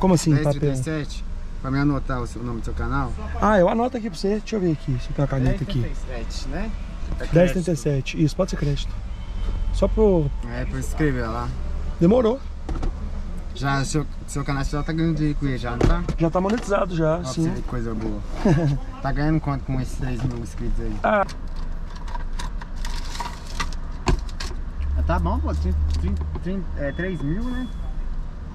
Como assim, papel? 1037, pra me anotar o, seu, o nome do seu canal. Ah, eu anoto aqui pra você. Deixa eu ver aqui, se eu tenho a caneta aqui. 1037, né? É crédito. 1037. Isso, pode ser crédito. Só pro... É, pra escrever lá. Demorou. Já, seu, seu canal já tá ganhando dinheiro com ele já, não tá? Já tá monetizado já, você sim. que coisa boa. tá ganhando quanto com esses 3 mil inscritos aí? Ah, Ah, Tá bom, pô, 30, 30, 30, é, 3 mil, né?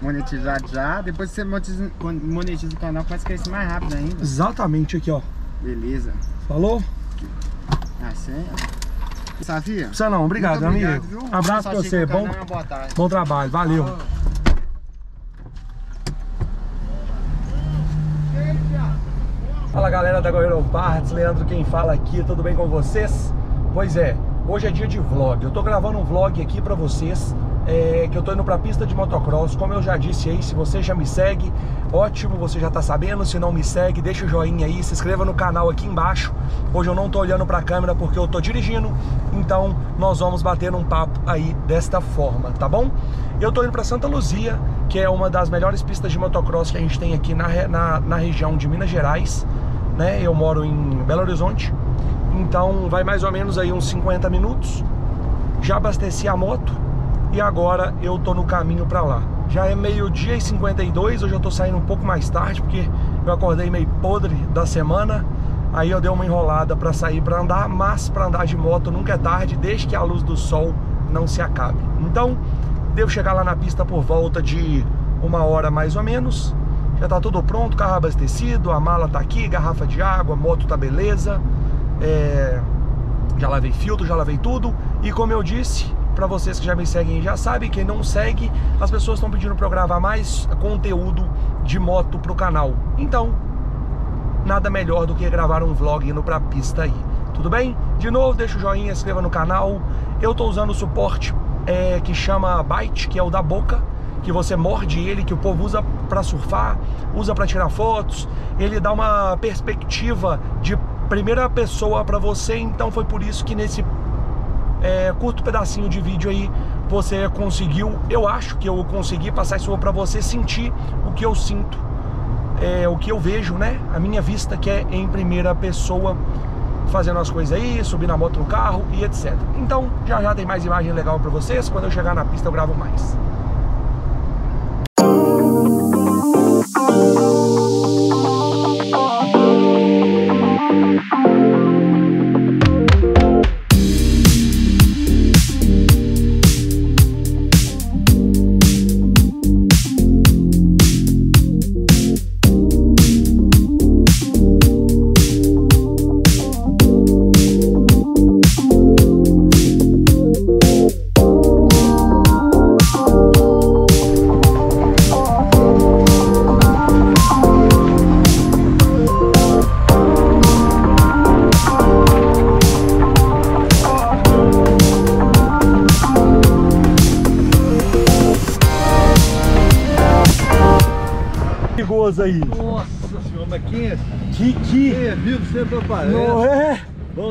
Monetizado já. Depois que você monetiza, o canal, faz crescer mais rápido ainda. exatamente aqui, ó. Beleza. Falou? Ah, certo. Safia? Precisa não, obrigado, Muito amigo. viu? Abraço pra você, bom, canal, bom trabalho, valeu. Falou. Fala galera da Goiânia Parts, Leandro quem fala aqui, tudo bem com vocês? Pois é, hoje é dia de vlog, eu tô gravando um vlog aqui pra vocês, é, que eu tô indo pra pista de motocross, como eu já disse aí, se você já me segue, ótimo, você já tá sabendo, se não me segue, deixa o joinha aí, se inscreva no canal aqui embaixo, hoje eu não tô olhando pra câmera porque eu tô dirigindo, então nós vamos bater um papo aí desta forma, tá bom? Eu tô indo pra Santa Luzia, que é uma das melhores pistas de motocross que a gente tem aqui na, na, na região de Minas Gerais, né? Eu moro em Belo Horizonte, então vai mais ou menos aí uns 50 minutos. Já abasteci a moto e agora eu tô no caminho pra lá. Já é meio-dia e 52, hoje eu tô saindo um pouco mais tarde porque eu acordei meio podre da semana. Aí eu dei uma enrolada pra sair pra andar, mas pra andar de moto nunca é tarde, desde que a luz do sol não se acabe. Então, devo chegar lá na pista por volta de uma hora mais ou menos. Já tá tudo pronto, carro abastecido, a mala tá aqui, garrafa de água, moto tá beleza. É, já lavei filtro, já lavei tudo. E como eu disse, para vocês que já me seguem já sabem, quem não segue, as pessoas estão pedindo para eu gravar mais conteúdo de moto pro canal. Então, nada melhor do que gravar um vlog indo pra pista aí. Tudo bem? De novo, deixa o joinha, inscreva no canal. Eu tô usando o suporte é, que chama Byte, que é o da boca, que você morde ele, que o povo usa para surfar, usa para tirar fotos. Ele dá uma perspectiva de primeira pessoa para você, então foi por isso que nesse é, curto pedacinho de vídeo aí você conseguiu, eu acho que eu consegui passar isso para você sentir o que eu sinto é, o que eu vejo, né? A minha vista que é em primeira pessoa fazendo as coisas aí, subir na moto no carro e etc. Então, já já tem mais imagem legal pra vocês. Quando eu chegar na pista eu gravo mais.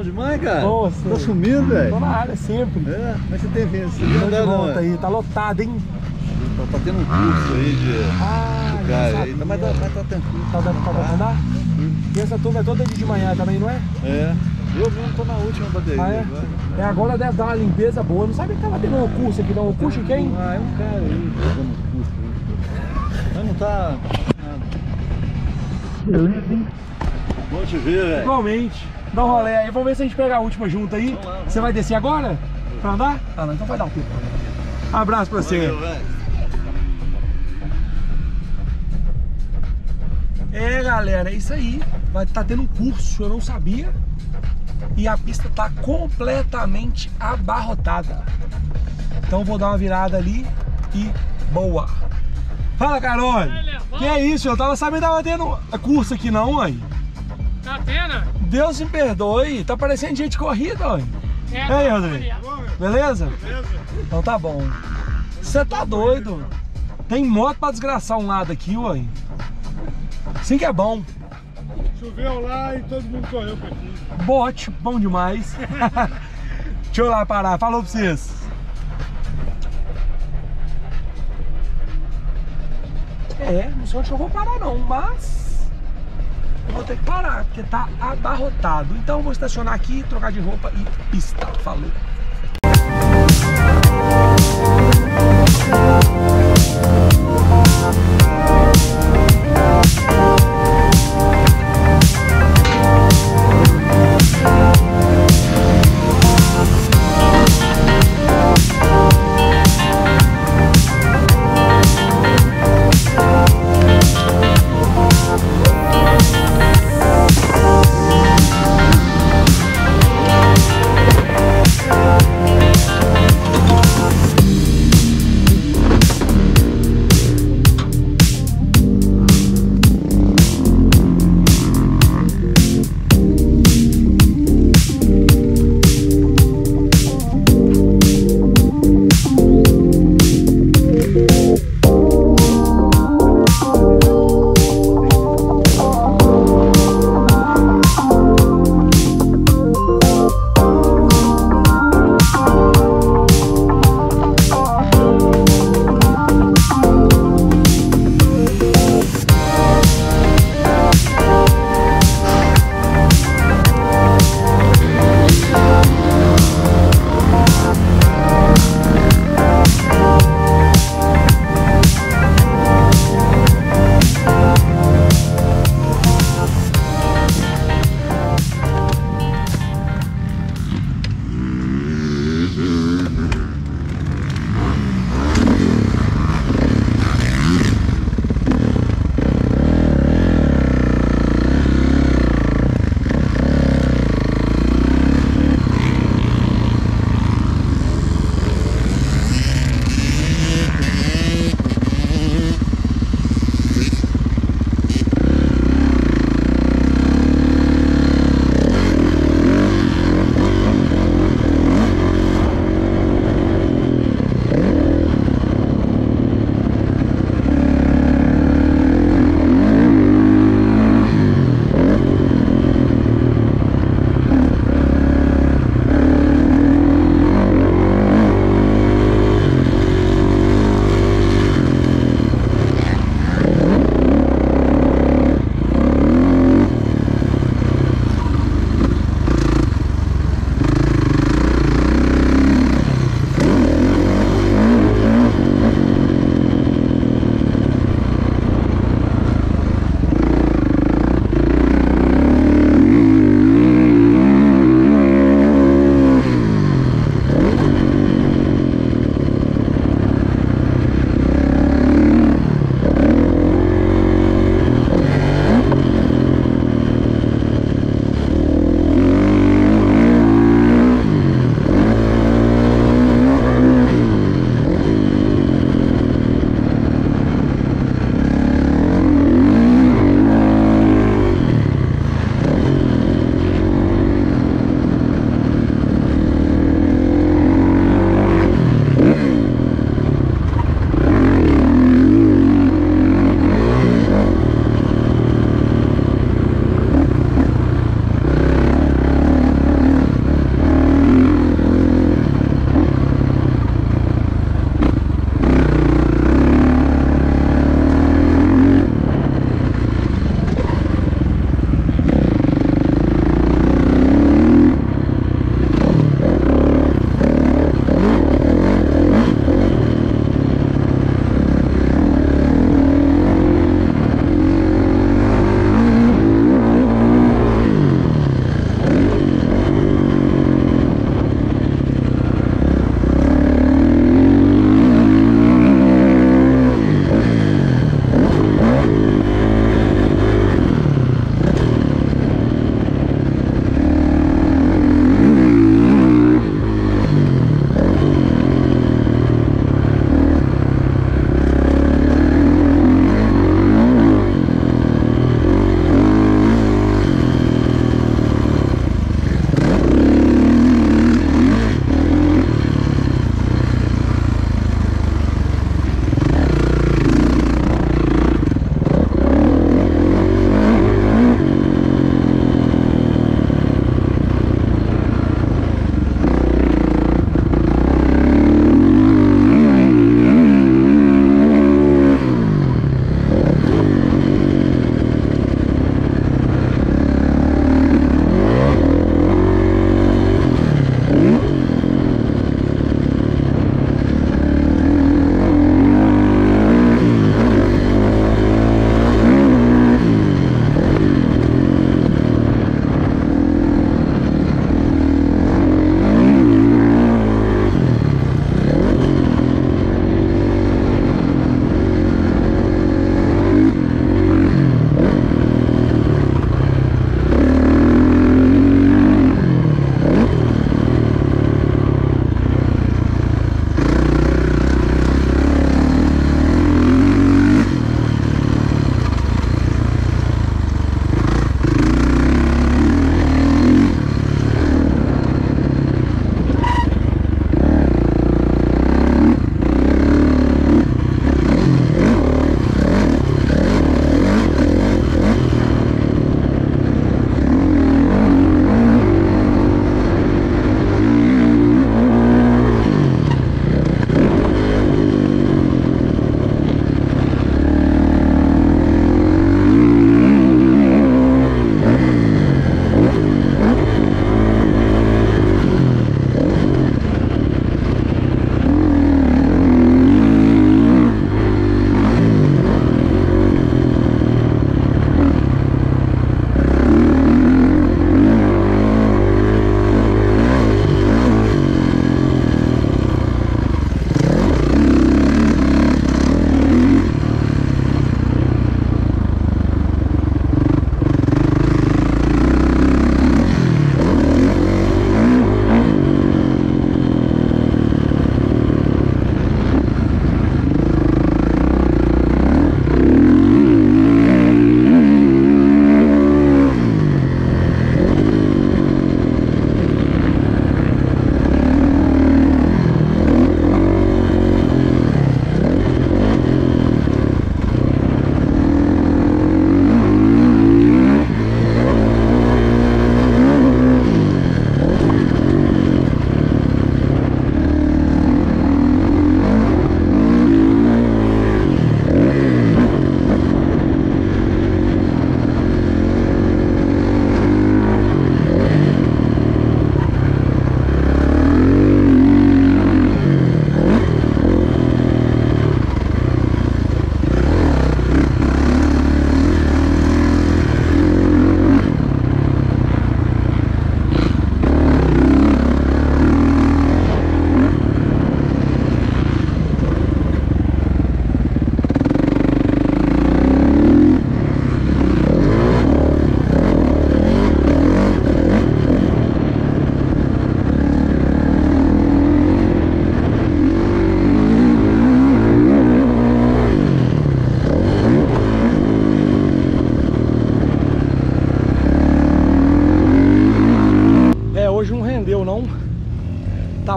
Demais, cara? Nossa. Tá sumindo, velho? Tô na área sempre. É, mas você tem vindo, você de andar não, volta é? aí, tá lotado, hein? Tá, tá tendo um curso aí de... Ah, Cara, aí, tá, mas, tá, mas tá tranquilo. Tá dando pra andar? E essa turma é toda de manhã também, não é? É, eu mesmo tô na última bateria Ah, é? agora. É, agora deve dar uma limpeza boa. Não sabe que tava tendo um curso aqui, não? Um curso quem? Ah, é um cara aí, tá dando curso aí. Mas não tá... Beleza, hein? Bom te ver, velho. Igualmente. Dá um rolê aí. Vamos ver se a gente pega a última junto aí. Vamos lá, vamos Você vai descer agora? Pra andar? Ah, não. Então vai dar um tempo. Abraço pra você. Valeu, velho. É, galera, é isso aí. Vai estar tendo um curso, eu não sabia. E a pista tá completamente abarrotada. Então vou dar uma virada ali e boa. Fala, Carol. Que é isso? Eu tava sabendo que tava tendo curso aqui não, mãe. Tá tendo? Deus me perdoe. Tá parecendo gente de corrida, mãe. É, aí, tá Rodrigo? bonito. Beleza? Então tá bom. Você tá doido? Tem moto pra desgraçar um lado aqui, ué. Sim que é bom. Choveu lá e todo mundo correu pra aqui. Bote, bom demais. Deixa eu lá parar, falou pra vocês. É, não sei onde eu vou parar não, mas vou ter que parar, porque tá abarrotado. Então eu vou estacionar aqui, trocar de roupa e pista. Falou.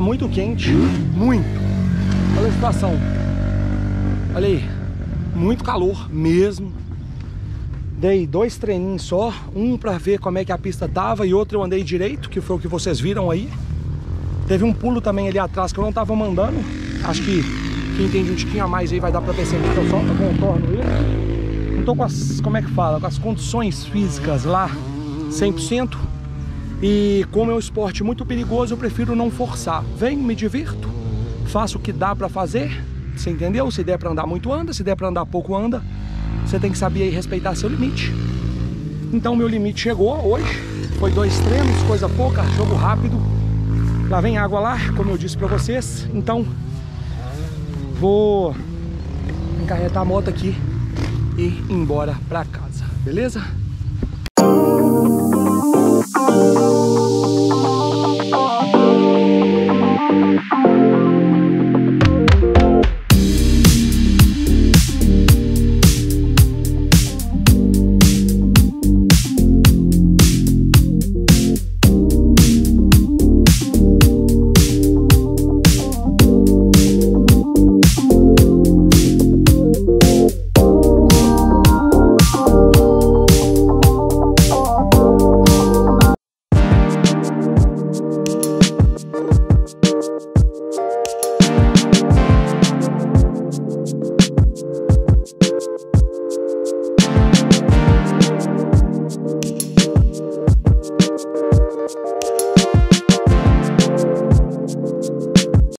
Tá muito quente, muito. Olha a situação. Olha aí, muito calor mesmo. Dei dois treininhos só, um pra ver como é que a pista tava e outro eu andei direito, que foi o que vocês viram aí. Teve um pulo também ali atrás que eu não tava mandando. Acho que quem entende um tiquinho a mais aí vai dar pra perceber que eu só contorno ele. Não tô com as, como é que fala, com as condições físicas lá 100%. E como é um esporte muito perigoso, eu prefiro não forçar. Venho, me divirto, faço o que dá pra fazer, você entendeu? Se der pra andar muito, anda, se der pra andar pouco, anda. Você tem que saber aí respeitar seu limite. Então meu limite chegou hoje, foi dois treinos, coisa pouca, jogo rápido. Lá vem água lá, como eu disse pra vocês. Então, vou encarretar a moto aqui e ir embora pra casa, beleza?